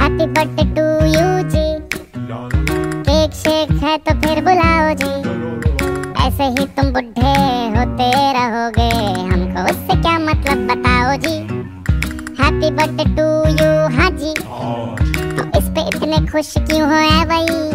Happy birthday to you जी cake shake है तो फिर बुलाओ जी ऐसे ही तुम बुढ़े होते रहोगे, हमको उससे क्या मतलब बताओ जी हैप्पी बर्थडे टू यू हाँ जी तो इस पे इतने खुश क्यों हो है भाई?